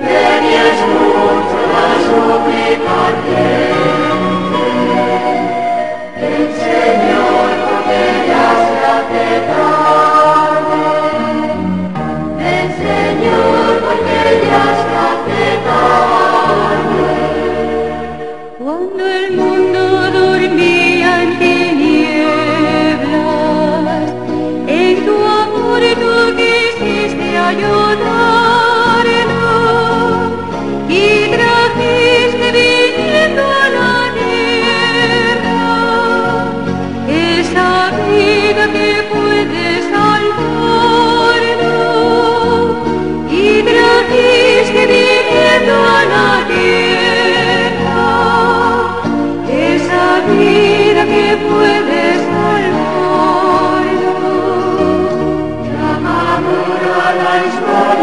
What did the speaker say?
Venies nutra supplicartes